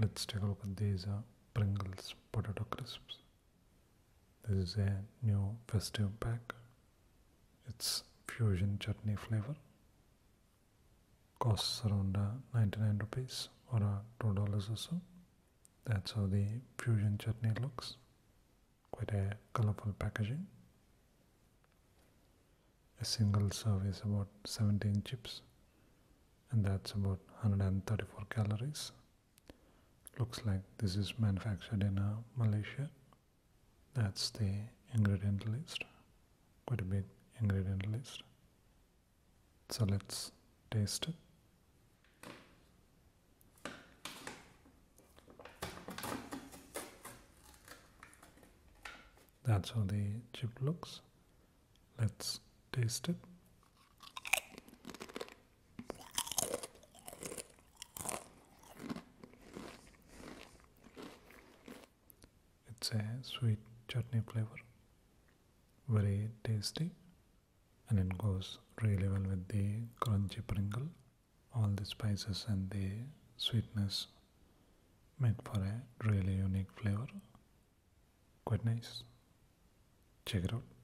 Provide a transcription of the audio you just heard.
let's take a look at these uh, Pringles potato crisps. This is a new festive pack. It's fusion chutney flavor. Costs around uh, 99 rupees or uh, two dollars or so. That's how the fusion chutney looks. Quite a colorful packaging. A single serve is about 17 chips, and that's about 134 calories. Looks like this is manufactured in uh, Malaysia. That's the ingredient list. Quite a big ingredient list. So let's taste it. That's how the chip looks. Let's taste it. It's a sweet chutney flavor, very tasty, and it goes really well with the crunchy Pringle. All the spices and the sweetness make for a really unique flavor. Quite nice. Check it out.